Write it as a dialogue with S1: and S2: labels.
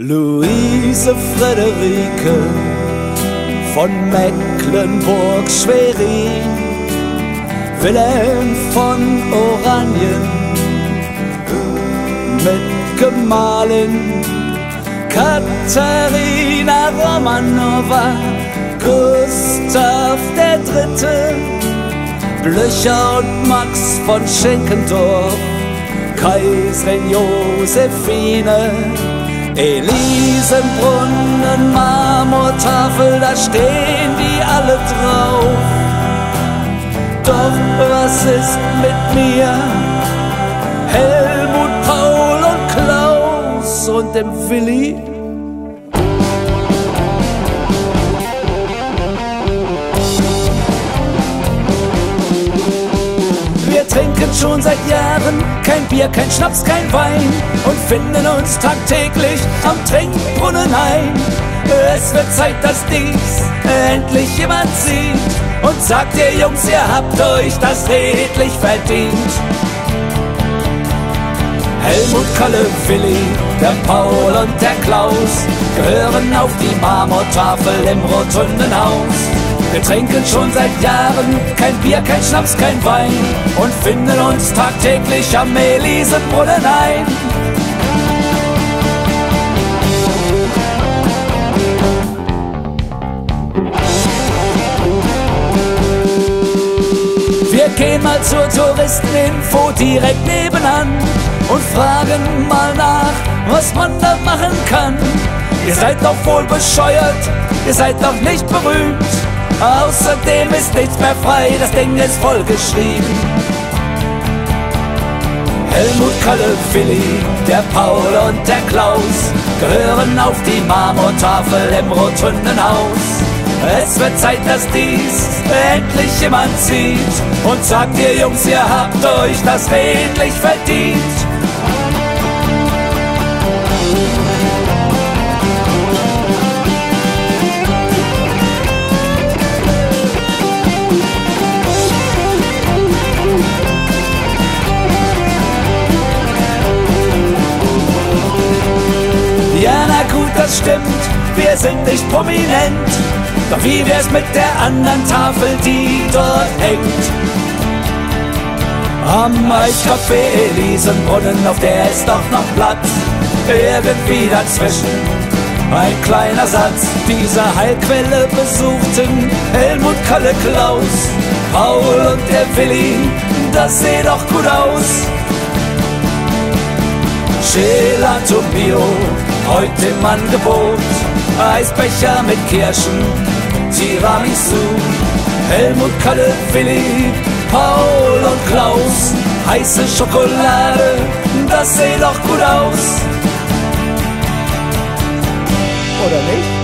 S1: Luise Friederike von Mecklenburg-Schwerin, Wilhelm von Oranien mit Gemahlin. Katharina Romanova, Gustav der Dritte, Blöcher und Max von Schenkendorf, Kaiserin Josephine, Elisenbrunnen, Marmortafel, da stehen die alle drauf. Doch was ist mit mir? Helmut, Paul und Klaus und dem Willi? Schon seit Jahren kein Bier, kein Schnaps, kein Wein und finden uns tagtäglich am Trinkbrunnen ein. Es wird Zeit, dass dies endlich jemand sieht und sagt ihr Jungs, ihr habt euch das redlich verdient. Helmut, Kalle, Willi, der Paul und der Klaus gehören auf die Marmortafel im Rotundenhaus. Wir trinken schon seit Jahren kein Bier, kein Schnaps, kein Wein und finden uns tagtäglich am Elisenbrunnen ein. Wir gehen mal zur Touristeninfo direkt nebenan und fragen mal nach, was man da machen kann. Ihr seid doch wohl bescheuert, ihr seid doch nicht berühmt. Außerdem ist nichts mehr frei, das Ding ist vollgeschrieben. Helmut, Kalle, Willi, der Paul und der Klaus gehören auf die Marmortafel im Rotundenhaus. Es wird Zeit, dass dies endlich jemand sieht und sagt ihr Jungs, ihr habt euch das redlich verdient. Wir sind nicht prominent. Doch wie wär's mit der anderen Tafel, die dort hängt? Am Eiscafé Elisenbrunnen, auf der ist doch noch Platz. Irgendwie dazwischen ein kleiner Satz. Diese Heilquelle besuchten Helmut Kalle Klaus, Paul und der Willi, das sieht doch gut aus. Gelato heute im Angebot. Eisbecher mit Kirschen, Tiramisu, Helmut, Kalle, Willi, Paul und Klaus. Heiße Schokolade, das sieht doch gut aus. Oder nicht?